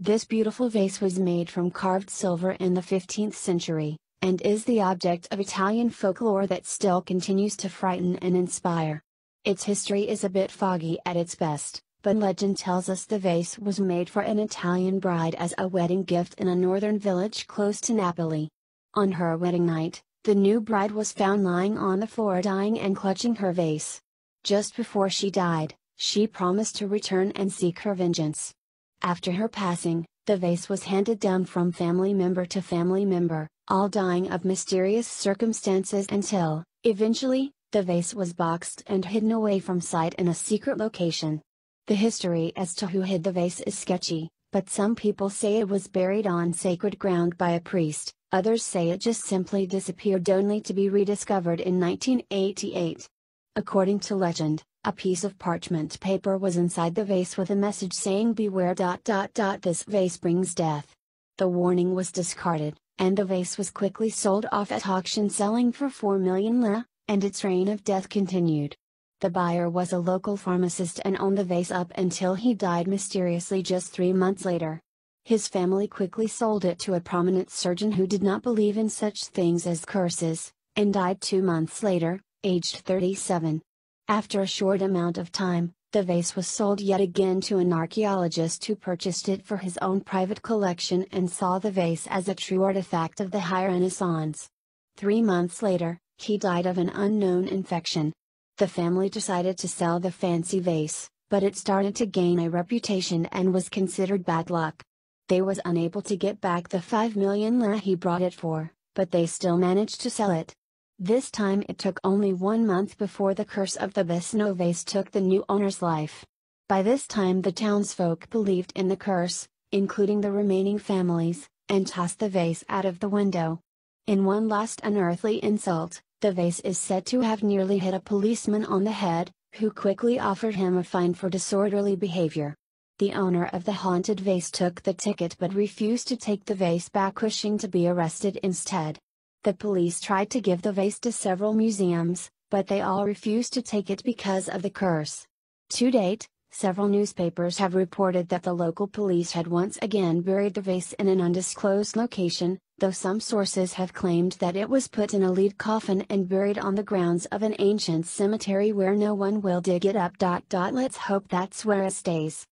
This beautiful vase was made from carved silver in the 15th century, and is the object of Italian folklore that still continues to frighten and inspire. Its history is a bit foggy at its best, but legend tells us the vase was made for an Italian bride as a wedding gift in a northern village close to Napoli. On her wedding night, the new bride was found lying on the floor dying and clutching her vase. Just before she died, she promised to return and seek her vengeance. After her passing, the vase was handed down from family member to family member, all dying of mysterious circumstances until, eventually, the vase was boxed and hidden away from sight in a secret location. The history as to who hid the vase is sketchy, but some people say it was buried on sacred ground by a priest, others say it just simply disappeared only to be rediscovered in 1988. According to legend, a piece of parchment paper was inside the vase with a message saying beware dot dot dot this vase brings death. The warning was discarded, and the vase was quickly sold off at auction selling for 4 million lira, and its reign of death continued. The buyer was a local pharmacist and owned the vase up until he died mysteriously just three months later. His family quickly sold it to a prominent surgeon who did not believe in such things as curses, and died two months later, aged 37. After a short amount of time, the vase was sold yet again to an archaeologist who purchased it for his own private collection and saw the vase as a true artifact of the High Renaissance. Three months later, he died of an unknown infection. The family decided to sell the fancy vase, but it started to gain a reputation and was considered bad luck. They was unable to get back the 5 million lira he brought it for, but they still managed to sell it. This time it took only one month before the curse of the Basano vase took the new owner's life. By this time the townsfolk believed in the curse, including the remaining families, and tossed the vase out of the window. In one last unearthly insult, the vase is said to have nearly hit a policeman on the head, who quickly offered him a fine for disorderly behavior. The owner of the haunted vase took the ticket but refused to take the vase back wishing to be arrested instead. The police tried to give the vase to several museums, but they all refused to take it because of the curse. To date, several newspapers have reported that the local police had once again buried the vase in an undisclosed location, though some sources have claimed that it was put in a lead coffin and buried on the grounds of an ancient cemetery where no one will dig it up. Let's hope that's where it stays.